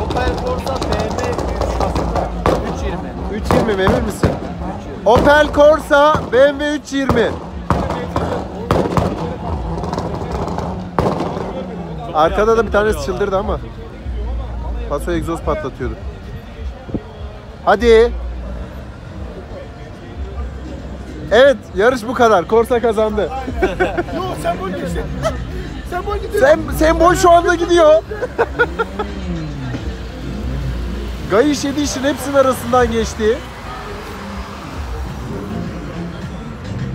Opel Corsa BMW 320. 320 mi emin misin? Opel Corsa BMW 320. Arkada da bir tanesi çıldırdı ama. Paso egzoz patlatıyordu. Hadi. Evet, yarış bu kadar. Corsa kazandı. Yok sen boy gidiyorsun. Sen boy gidiyorsun. Sen Sembol şu anda gidiyor. Gayiş Ediş'in hepsinin arasından geçti.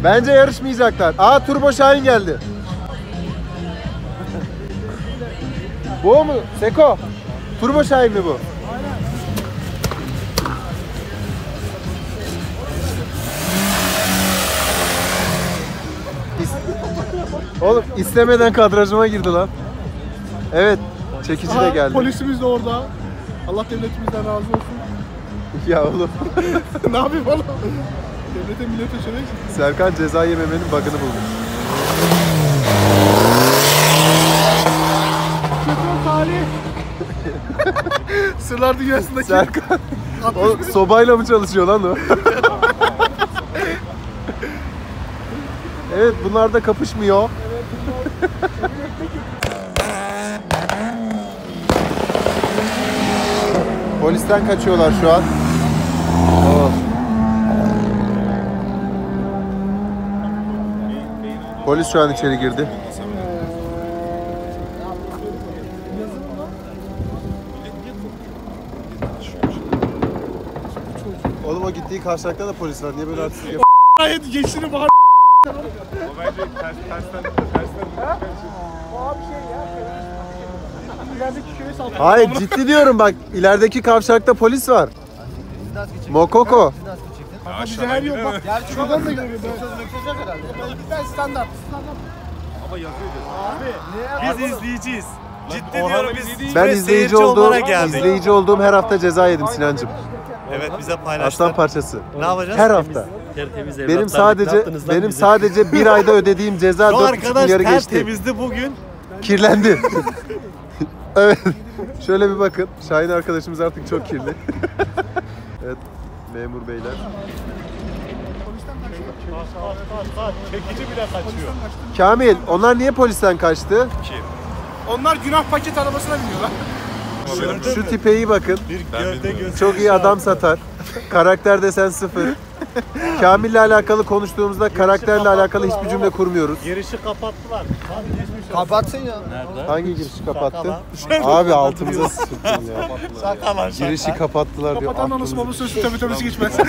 Bence yarışmayacaklar. Aa Turbo Şahin geldi. Bu mu? Seko. Turbo Şahin mi bu? Oğlum istemeden kadrajıma girdi lan. Evet. Çekici de Aha, geldi. Polisimiz de orada. Allah devletimizden razı olsun. Ya oğlum. ne yapayım oğlum? Devlete millete şöyle Serkan ceza yememenin bug'ını bulmuş. Şoför Salih. Sırlar dünyasındaki Serkan. O 61 sobayla mı çalışıyor lan o? evet bunlar da kapışmıyor. Polisten kaçıyorlar şu an. Oh. Polis şu an içeri girdi. Oğlum o gittiği karşılaşta da polis var. Niye böyle yapıyor? Hayır geçtiğini bahar. İlerideki köye saldırdı. Hayır ciddi diyorum bak ilerideki kavşakta polis var. Mokoko. Kanka bize her yol bak. Şuradan da görüyor. Ben standart. Biz izleyiciyiz. Ciddi diyorum biz. Ben izleyici olduğum, izleyici olduğum her hafta ceza yedim Sinancım. Evet bize paylaştı. Aslan parçası. Ne yapacağız? Her hafta. Tertemiz Benim evlatlar, sadece benim bize? sadece bir ayda ödediğim ceza Bu 4,5 arkadaş milyarı geçti. tertemizdi bugün. Kirlendi. evet. Şöyle bir bakın. Şahin arkadaşımız artık çok kirli. evet. Memur beyler. Çekici bile kaçıyor. Kamil, onlar niye polisten kaçtı? Onlar günah paket arabasına biniyorlar. Şu, şu tipe iyi bakın. Bir gövde. Çok iyi adam satar. Karakter desen sıfır. Kamil'le alakalı konuştuğumuzda karakterle alakalı hiçbir cümle kurmuyoruz. Girişi kapattılar. Hadi geçmiş olsun. Kapatsın ya. Hangi girişi kapattı? Abi altımıza sıçtın ya. Şaka lan şaka. Girişi kapattılar diyor. Kapatan anası aklımıza- babası sözü tabi tabisi geçmez.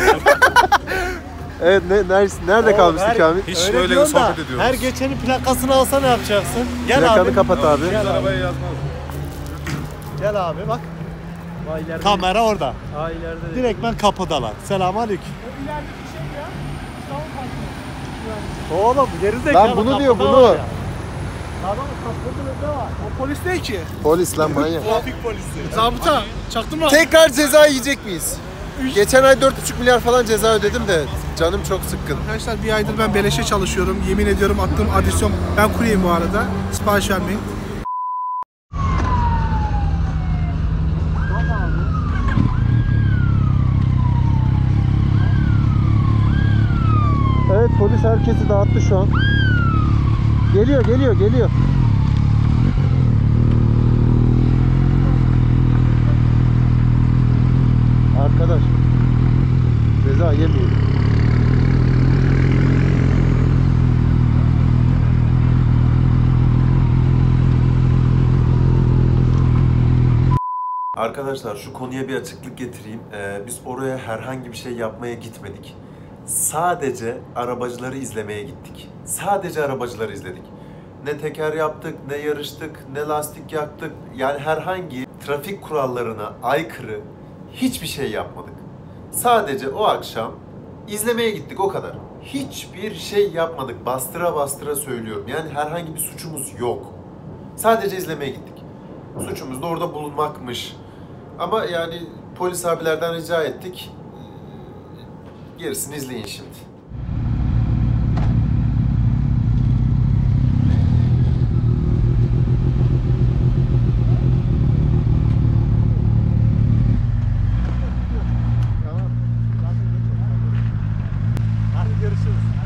Evet ne, neresi, nerede kalmıştı her- Kamil? Hiç Öyle da, sohbet ediyoruz. Her geçenin plakasını alsa ne yapacaksın? Gel Plakanı abi. kapat abi. Arabaya yazmaz. Gel abi bak. Vay ileride. Kamera orada. Aa ileride de. Direkt ben kapıdalar. Selamünaleyküm. Oğlum gerizekalı. Lan bunu diyor, kapıda bunu. ya. Adamın kapının önünde var. o polis değil ki. Polis lan manyak. Trafik polisi. Zabıta. Çaktın mı? Tekrar ceza yiyecek miyiz? Geçen ay 4,5 milyar falan ceza ödedim de canım çok sıkkın. Arkadaşlar bir aydır ben beleşe çalışıyorum. Yemin ediyorum attığım adisyon. Ben kuryeyim bu arada. Sipariş vermeyin. Polis herkesi dağıttı şu an. Geliyor geliyor geliyor. Arkadaş ceza yemiyor. Arkadaşlar şu konuya bir açıklık getireyim. Ee, biz oraya herhangi bir şey yapmaya gitmedik. Sadece arabacıları izlemeye gittik. Sadece arabacıları izledik. Ne teker yaptık, ne yarıştık, ne lastik yaktık. Yani herhangi trafik kurallarına aykırı hiçbir şey yapmadık. Sadece o akşam izlemeye gittik o kadar. Hiçbir şey yapmadık. Bastıra bastıra söylüyorum. Yani herhangi bir suçumuz yok. Sadece izlemeye gittik. Suçumuz da orada bulunmakmış. Ama yani polis abilerden rica ettik. Gerisini izleyin şimdi.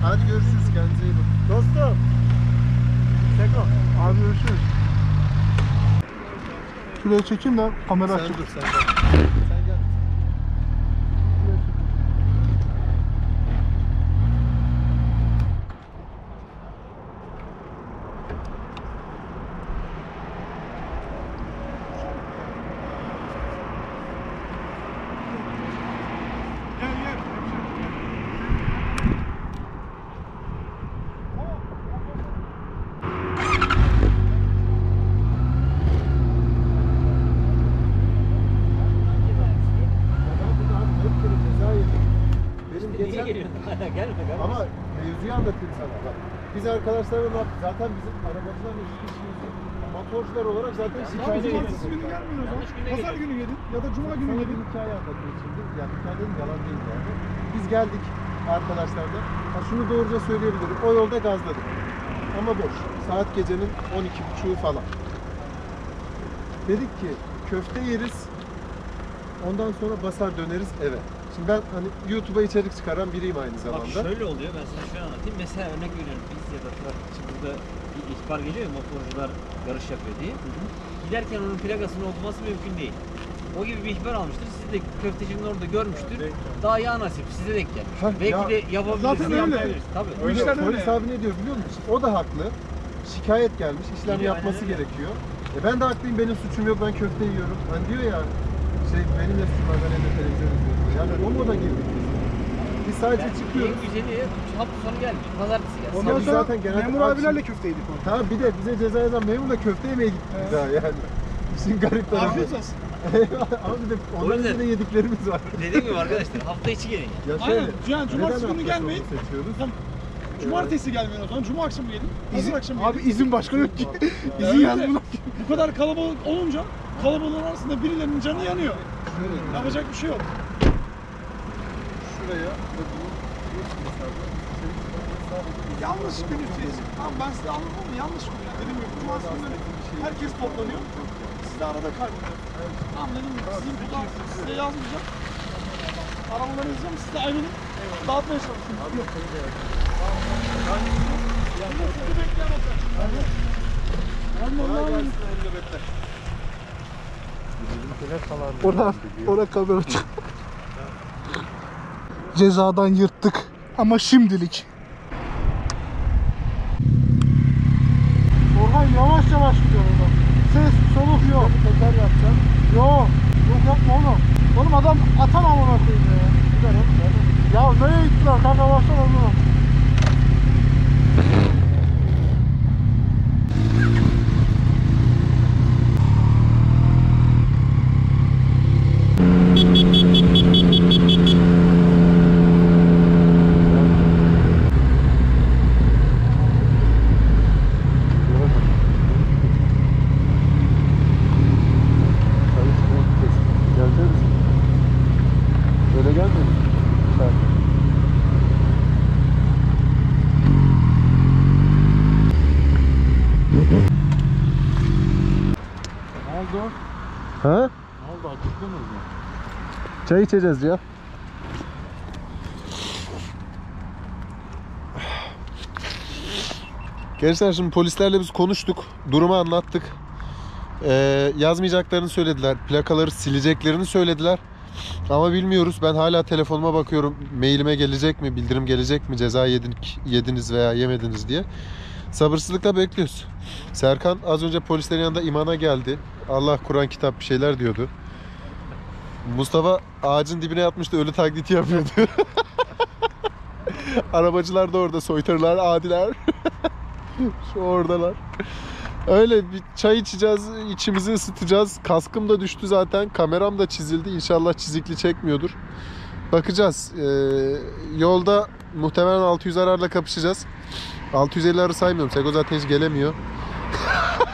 Hadi görüşürüz kendinize iyi bakın. Dostum. Seko. Abi görüşürüz. Şuraya çekeyim de kamera açılır. Sen dur sen dur. Ama mevzuyu anlatayım sana bak. Biz arkadaşlarla yaptık? Zaten bizim arabacılarla hiçbir işimiz yok. Motorcular olarak zaten şikayet Cumartesi ediyoruz. günü gelmiyor o zaman. Pazar günü gelin ya da cuma günü Sana bir hikaye anlatayım şimdi. Yani hikayenin yalan değil yani. Biz geldik arkadaşlarla. Ha şunu doğruca söyleyebilirim. O yolda gazladık. Ama boş. Saat gecenin 12.30'u falan. Dedik ki köfte yeriz. Ondan sonra basar döneriz eve. Şimdi ben hani YouTube'a içerik çıkaran biriyim aynı Bak zamanda. şöyle oluyor ben sana şöyle anlatayım. Mesela örnek veriyorum biz ya da trafikçi burada bir ihbar geliyor ya motorcular yarış yapıyor diye. Giderken onun plakasının okunması mümkün değil. O gibi bir ihbar almıştır. Siz de köftecinin orada görmüştür. Daha ya nasip size denk gelmiş. Ha, Belki ya- de yapabilirsiniz, Zaten öyle. Tabii. Bu Öyle, işler polis öyle. abi ne diyor biliyor musun? O da haklı. Şikayet gelmiş, işlem Geliyor, yapması aynen öyle. gerekiyor. E ben de haklıyım, benim suçum yok, ben köfte yiyorum. Hani diyor ya, şey benim de suçum var, ben evde televizyon izliyorum. Yani o moda girdik biz. Biz sadece Ben çıkıyoruz. En güzeli hafta sonu gelmiyor. Pazartesi gelsin. Ondan biz sonra zaten genelde memur abilerle köfte yedik orada. Tamam bir de bize ceza yazan memurla köfte yemeye gittik biz daha yani. İşin garip tarafı. Afiyet olsun. Ama bir de onların yüzden- bir de yediklerimiz var. Dediğim gibi arkadaşlar hafta içi gelin. Ya Aynen. şöyle, Yani cumartesi günü gelmeyin. Tamam. Cumartesi gelmeyin o zaman. Cuma akşamı gelin. Pazar akşamı Abi gelin. izin başka yok ki. İzin yaz buna. Bu kadar kalabalık olunca kalabalığın arasında birilerinin canı yanıyor. Yapacak bir şey yok. Ve bunu Yanlış gün içerisinde. Tamam ben size anladım yanlış gün yani. Dediğim gibi cumartesi günü herkes toplanıyor. Siz de arada kayboluyor. Tamam dedim sizin burada size yazmayacağım. Aramaları yazacağım siz de ayrılın. Dağıtmaya çalışın. Abi yok. Sizi bekleyen olacak. Vallahi Orada, orada kamera çık. Cezadan yırttık. Ama şimdilik. Orhan yavaş yavaş gidiyor orada. Ses, soluk yok. Tekrar yapacağım. Yok. Yok yapma oğlum. Oğlum adam atan amına koyayım ya. Gidelim. Ya nereye gittiler? Kanka baksana oğlum. Gelecek misin? Öyle gelmiyor mu? Tamam. Ne oldu? Ha? Ne oldu? Acıktınız mı? Çay içeceğiz ya. Gençler şimdi polislerle biz konuştuk. Durumu anlattık. Ee, yazmayacaklarını söylediler. Plakaları sileceklerini söylediler. Ama bilmiyoruz. Ben hala telefonuma bakıyorum. Mailime gelecek mi? Bildirim gelecek mi? Ceza yedik, yediniz veya yemediniz diye. Sabırsızlıkla bekliyoruz. Serkan az önce polislerin yanında imana geldi. Allah Kur'an kitap bir şeyler diyordu. Mustafa ağacın dibine yatmıştı ölü taklidi yapıyordu. Arabacılar da orada soytarılar, adiler. Şu oradalar. Öyle bir çay içeceğiz, içimizi ısıtacağız. Kaskım da düştü zaten. Kameram da çizildi. İnşallah çizikli çekmiyordur. Bakacağız. Ee, yolda muhtemelen 600 ararla kapışacağız. 650 arı saymıyorum. Sego zaten hiç gelemiyor.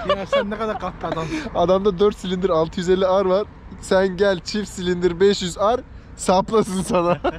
Ya sen ne kadar katlı adamsın. Adamda 4 silindir 650 ar var. Sen gel çift silindir 500 ar saplasın sana.